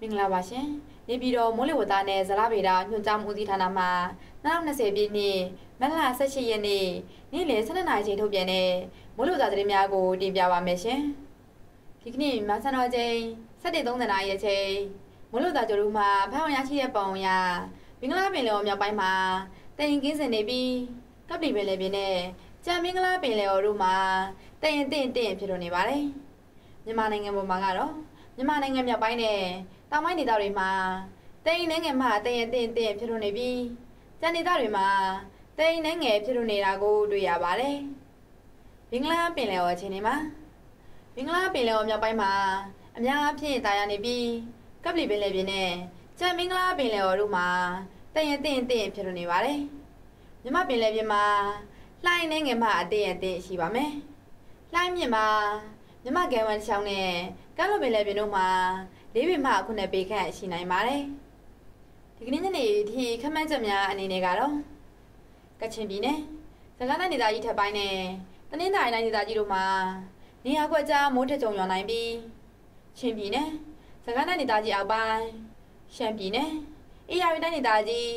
မင်္ဂလာပါရှင်နေပြည်တော်မိုးလေဝသနဲ့ဇလားဗေဒညွှန်ကြားမှုဦးစီးဌာနမှ2020ပြည့်နှစ်မတ်လ18ရက်နေ့နေ့လယ်12နာရီချိန်ထုတ်ပြန်တဲ့မိုးလေဝသသတင်းများကိုတင်ပြပါမယ်ရှင်ဒီကနေ့မဆန်တော်ချိန်7:30နာရီအချိန်မိုးလေဝသကြိုတို့မှာဖမ်းဝရရှိတဲ့ပုံရမင်္ဂလာပင်လယ်မြောက်ပိုင်းမှာတရင်ကင်းစင်နေပြီးကပ်ပလီပင်လယ်ပြင်နဲ့ကြံမင်္ဂလာပင်လယ်ော်တို့မှာတရင်တင့်တင့်ဖြစ်လို့နေပါတယ်မြန်မာနိုင်ငံပေါ်မှာကတော့မြန်မာနိုင်ငံမြောက်ပိုင်းနဲ့ တောင်ပိုင်းဒေသတွေမှာတိမ်နှငယ်မှတရင်တင်တင်ဖြစ်လို့နေပြီးကျန်ဒေသတွေမှာတိမ်နှငယ်ဖြစ်လို့နေတာကိုတွေ့ရပါတယ်။ဘင်္ဂလားပင်လယ်ော်အခြေအနေမှာဘင်္ဂလားပင်လယ်ော်မြောက်ပိုင်းမှာအများအားဖြင့်တာယာနေပြီးကပ်ပလီပင်လယ်ပြင်နဲ့ကျန်ဘင်္ဂလားပင်လယ်ော်တို့မှာတရင်တင်တင်ဖြစ်လို့နေပါတယ်။မြမပင်လယ်ပြင်မှာလှိုင်းနှငယ်မှအတရင်တင်ရှိပါမယ်။လှိုင်းမြင့်မှာ မြမကဲဝမ်ချောင်းနဲ့ကမ်းလွန်ပင်လယ်ပြင်တို့မှာလေးပေမှခုနှစ်ပေခန့်ရှိနိုင်ပါတယ်။ဒီကနေ့ညနေဒီခမန်းချက်များအနေနဲ့ကတော့ကချင်ပြည်နယ်စကိုင်းတိုင်းဒေသကြီးထပ်ပိုင်းနဲ့တနင်္သာရီတိုင်းဒေသကြီးတို့မှာနေရာကွက်ကြားမိုးထကြုံရွာနိုင်ပြီးချင်းပြည်နယ်စကိုင်းတိုင်းဒေသကြီးအောက်ပိုင်းရှမ်းပြည်နယ်အေရရီတိုင်းဒေသကြီး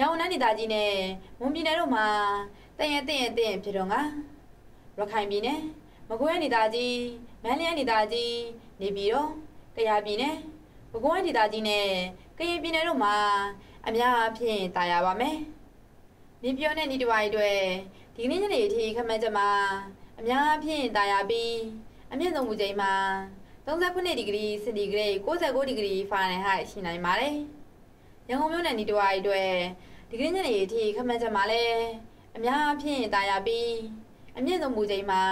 ရောင်တိုင်းဒေသကြီးနဲ့မွန်ပြည်နယ်တို့မှာတရင်တရင်တရင်ဖြစ်တော့ငါရခိုင်ပြည်နယ် မကွေးဒေသကြီးမန္တလေးဒေသကြီးနေပြည်တော်ကယားပြည်နယ်ပဲခူးတိုင်းဒေသကြီးနဲ့ကရင်ပြည်နယ်တို့မှာအများအပြားတာယာပါမယ်။မြင်းပြောတဲ့ဤတစ်ဝိုင်းအတွက်ဒီနေ့ညနေအထိခမန်းချက်မှာအများအပြားတာယာပြီးအမြင့်ဆုံးမူချိန်မှာ39ဒီဂရီစင်တီဂရိတ်69ဒီဂရီဖာရန်ဟိုက်ရှိနိုင်ပါတယ်။ရန်ကုန်မြို့နယ်ဤတစ်ဝိုင်းအတွက်ဒီကနေ့ညနေအထိခမန်းချက်မှာလည်းအများအပြားတာယာပြီးအမြင့်ဆုံးမူချိန်မှာ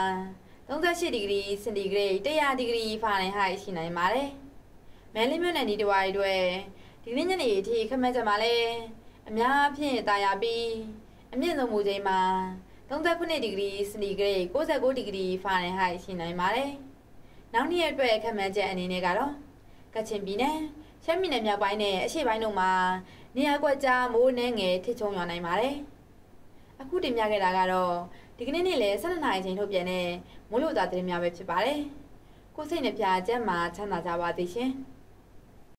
38ဒီဂရီစင်တီဂရိတ်100ဒီဂရီဖာရန်ဟိုက်ရှိနိုင်ပါတယ်။မဲလင်းမြို့နယ်ဒီတဝိုင်းတွေဒီနေ့ညနေအထိခမက်ချက်မှာလည်းအများအပြားတာယာပြီးအမြင့်ဆုံးမူချိန်မှာ39ဒီဂရီစင်တီဂရိတ်69ဒီဂရီဖာရန်ဟိုက်ရှိနိုင်ပါတယ်။နောက်နေ့အတွက်ခမက်ချက်အနေနဲ့ကတော့ကချင်ပြည်နယ်ရှမ်းပြည်နယ်မြောက်ပိုင်းနဲ့အရှေ့ပိုင်းတို့မှာနေရာကွက်ကြားမိုးနှဲငယ်ထစ်ချုံရွာနိုင်ပါတယ်။အခုတင်ပြခဲ့တာကတော့ ဒီကနေ့နေ့လည်း12နာရီချိန်ထုတ်ပြန်တဲ့မိုးလေဝသသတင်းများပဲဖြစ်ပါတယ်။ကိုစိတ်နှပြကျမ်းမှာချမ်းသာကြပါသေးရှင်။